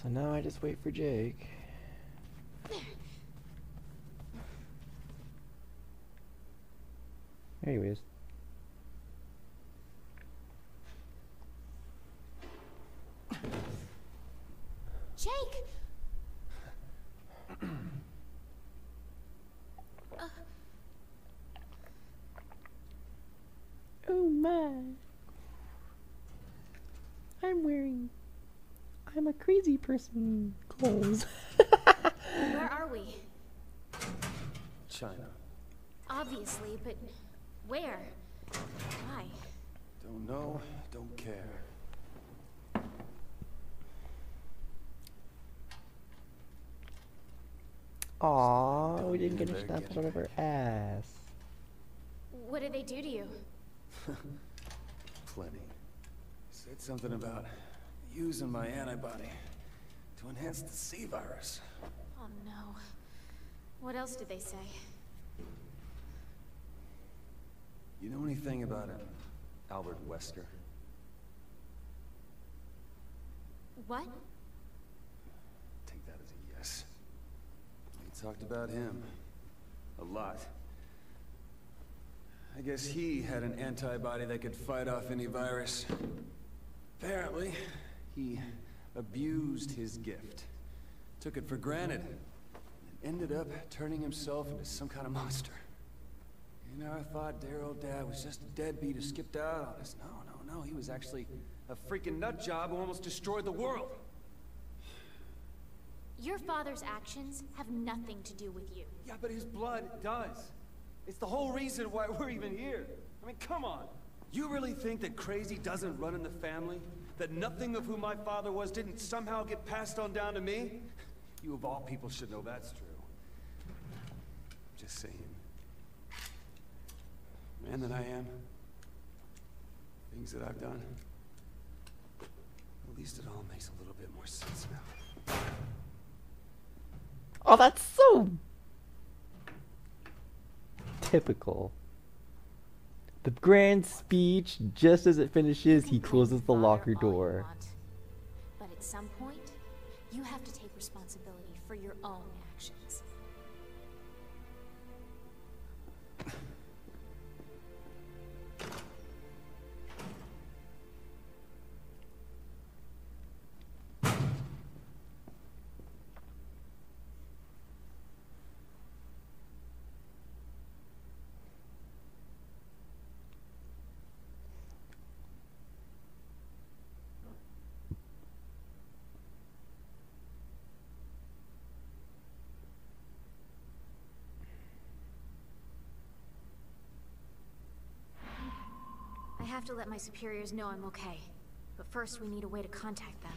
So now I just wait for Jake. There he is. Jake! Oh my. I'm wearing. I'm a crazy person clothes. Where are we? China. Obviously, but where? Why? Don't know, don't care. Aw, we didn't get a Better snap out of her ass. What did they do to you? Plenty. Said something about using my antibody to enhance the C virus. Oh no. What else did they say? You know anything about it? Albert Wesker? What? Take that as a yes. We talked about him. A lot. I guess he had an antibody that could fight off any virus. Apparently, he abused his gift. Took it for granted. And ended up turning himself into some kind of monster. You know, I thought Daryl Dad was just a deadbeat who skipped out on us. No, no, no. He was actually a freaking nut job who almost destroyed the world. Your father's actions have nothing to do with you. Yeah, but his blood does. It's the whole reason why we're even here. I mean, come on. You really think that crazy doesn't run in the family? That nothing of who my father was didn't somehow get passed on down to me? You of all people should know that's true. Just saying. Man that I am. Things that I've done. At least it all makes a little bit more sense now. Oh, that's so typical. The grand speech, just as it finishes, he closes the locker door. But at some point, you have to take responsibility for your own actions. Have to let my superiors know I'm okay. But first, we need a way to contact them.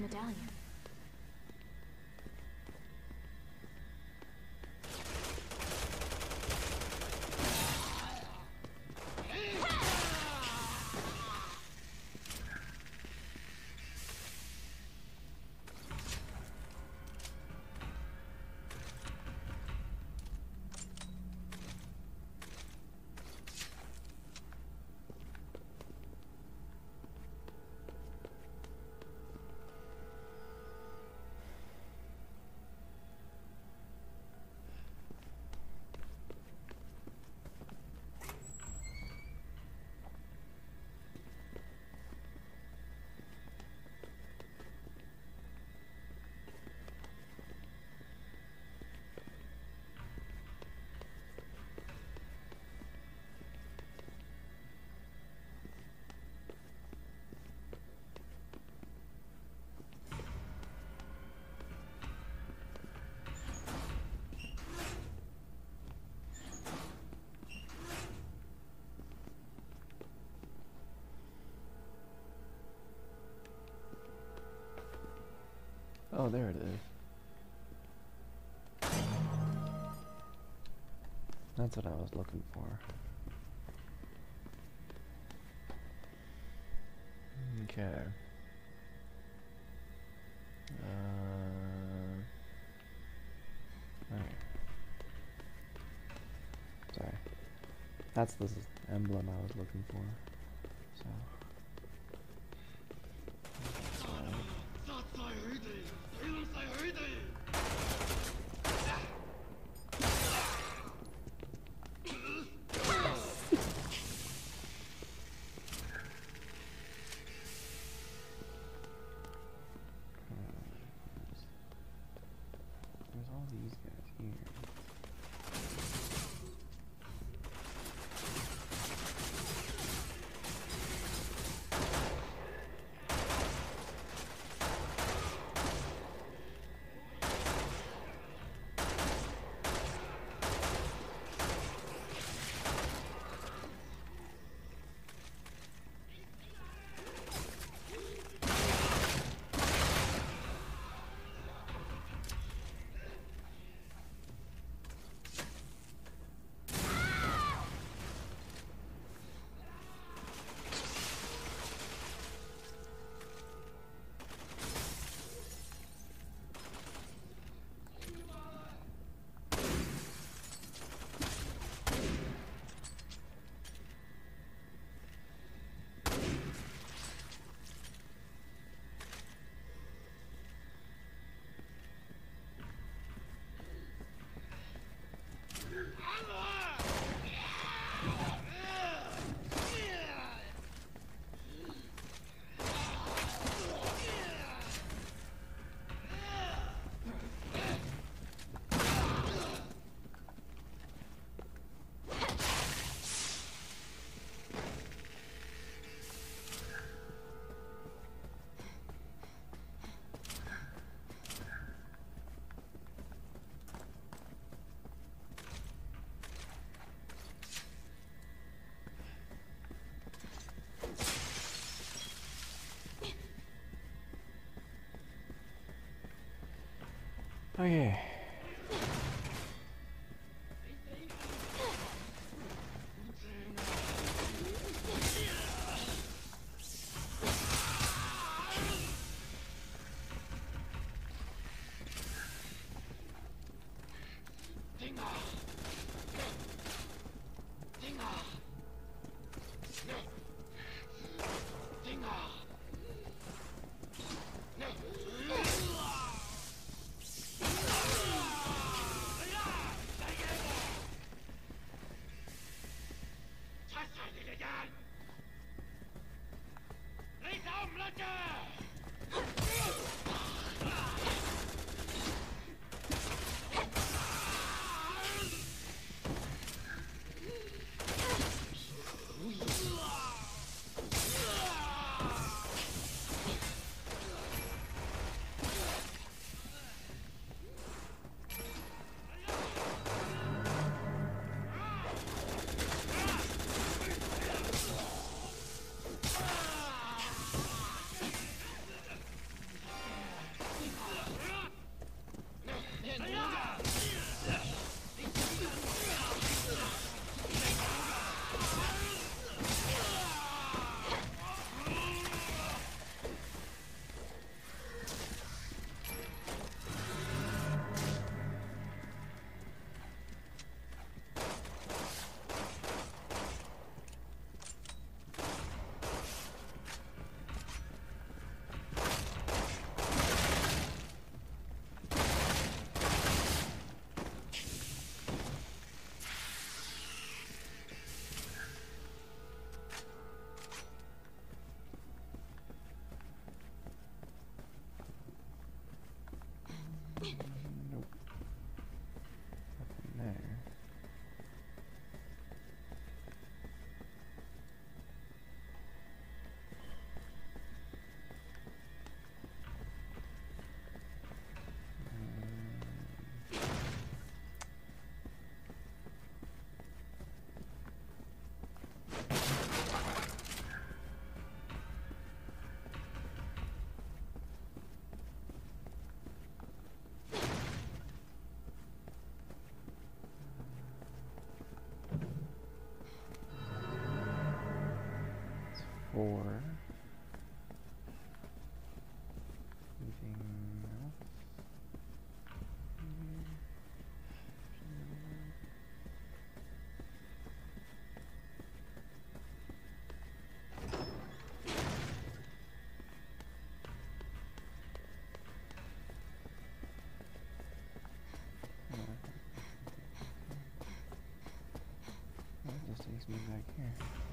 Medallion. Oh, there it is. That's what I was looking for. Okay. Uh, alright. Sorry. That's the emblem I was looking for. So. いていい。エ Oh, okay. No. Just takes me back here.